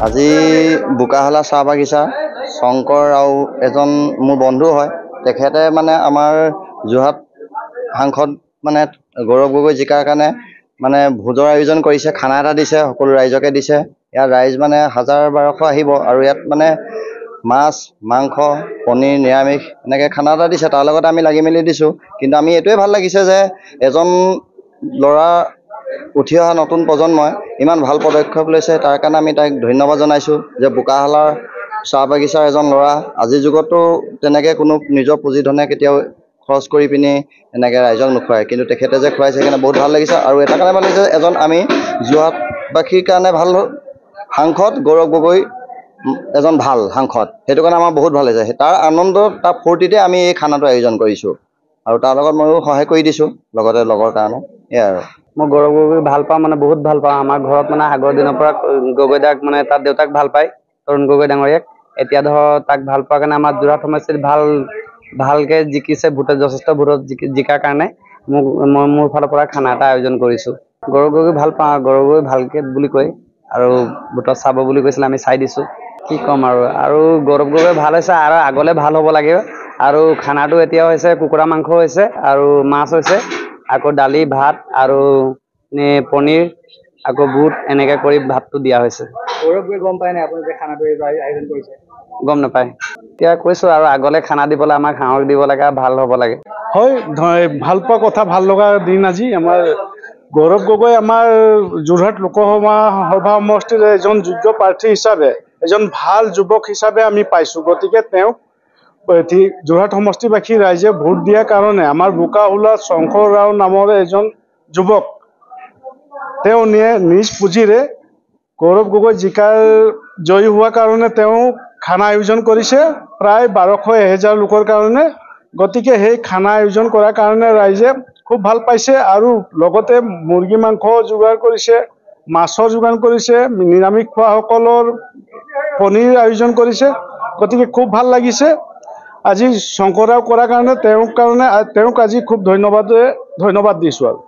আজি বোকাহলা চাহ বাগিচা। শংকৰ আৰু এজন মোৰ বন্ধু হয়। তেখেতে মানে আমাৰ যোৰহাট সাংসদ মানে গৌৰৱ গগৈ জিকাৰ কাৰণে মানে ভোজৰ আয়োজন কৰিছে খানা এটা দিছে সকলো ৰাইজকে দিছে। ইয়াত ৰাইজ মানে হাজাৰ বাৰশ আহিব আৰু ইয়াত মানে মাছ মাংস পনীৰ নিৰামিষ এনেকৈ খানা এটা দিছে। তাৰ লগত আমি লাগি মেলি দিছোঁ। কিন্তু আমি এইটোৱে ভাল লাগিছে যে এজন ল'ৰা উঠি অহা নতুন প্ৰজন্মই ইমান ভাল পদক্ষেপ লৈছে তাৰ কাৰণে আমি তাইক ধন্যবাদ জনাইছোঁ যে বোকাহালাৰ চাহ বাগিচাৰ এজন ল'ৰা আজিৰ যুগতো তেনেকৈ কোনো নিজৰ পুঁজি ধনে কেতিয়াও খৰচ কৰি পিনি এনেকৈ ৰাইজক নোখোৱায় কিন্তু তেখেতে যে খুৱাইছে সেইকাৰণে বহুত ভাল লাগিছে আৰু এটা কাৰণে ভাল লাগিছে এজন আমি যোৰহাটবাসীৰ কাৰণে ভাল সাংসদ গৌৰৱ গগৈ এজন ভাল সাংসদ সেইটো কাৰণে আমাৰ বহুত ভাল লাগিছে তাৰ আনন্দত তাৰ ফূৰ্তিতে আমি এই খানাটো আয়োজন কৰিছোঁ। আৰু তাৰ লগত ময়ো সহায় কৰি দিছোঁ লগতে লগৰ কাৰণে এয়াই আৰু। মই গৌৰৱ গগৈ ভাল পাওঁ মানে বহুত ভাল পাওঁ। আমাৰ ঘৰত মানে আগৰ দিনৰ পৰা গগৈ দাক মানে তাত দেউতাক ভাল পায় তৰুণ গগৈ ডাঙৰীয়াক। এতিয়া ধৰ তাক ভাল পোৱাৰ কাৰণে আমাৰ যোৰহাট সমষ্টিত ভাল ভালকে জিকিছে ভোটত যথেষ্ট ভোটত জিকি জিকাৰ কাৰণে। মোক মই মোৰ ফালৰ পৰা খানা এটা আয়োজন কৰিছোঁ। গৌৰৱ গগৈ ভাল পাওঁ গৌৰৱ গগৈ ভালকে বুলি কয় আৰু ভোটত চাব বুলি কৈছিলে আমি চাই দিছোঁ। কি ক'ম আৰু আৰু গৌৰৱ গগৈ ভাল হৈছে আৰু আগলৈ ভাল হ'ব লাগে। আৰু খানাটো এতিয়া হৈছে কুকুৰা মাংস হৈছে আৰু মাছ হৈছে। আকৌ দালি ভাত আৰু নে পনীৰ আকৌ বুট এনেকৈ কৰি ভাতটো দিয়া হৈছে। গম পায় নাই আপুনি যে খানাটো এইবাৰ আয়োজন কৰিছে? গম নাপায়। এতিয়া কৈছোঁ আৰু আগলৈ খানা দিবলৈ আমাক সাহস দিব লাগে ভাল হ'ব লাগে। হয় ভাল পোৱা কথা ভাল লগা দিন আজি। আমাৰ গৌৰৱ গগৈ আমাৰ যোৰহাট লোকসভা সভা সমষ্টিৰ এজন যোগ্য প্ৰাৰ্থী হিচাপে এজন ভাল যুৱক হিচাপে আমি পাইছোঁ। গতিকে তেওঁক যোৰহাট সমষ্টিবাসী ৰাইজে ভোট দিয়াৰ কাৰণে আমাৰ বোকাহোলা শংকৰ ৰাও নামৰ এজন যুৱক। তেওঁ নিজ পুঁজিৰে গৌৰৱ গগৈ জিকাৰ জয়ী হোৱাৰ কাৰণে তেওঁ খানা আয়োজন কৰিছে। প্ৰায় বাৰশ এহেজাৰ লোকৰ কাৰণে। গতিকে সেই খানা আয়োজন কৰাৰ কাৰণে ৰাইজে খুব ভাল পাইছে আৰু লগতে মুৰ্গী মাংস যোগাৰ কৰিছে মাছৰ যোগান কৰিছে নিৰামিষ খোৱাসকলৰ পনীৰ আয়োজন কৰিছে। গতিকে খুব ভাল লাগিছে। আজি শংকৰৰাও কৰাৰ কাৰণে তেওঁক কাৰণে তেওঁক আজি খুব ধন্যবাদে ধন্যবাদ দিছোঁ আৰু।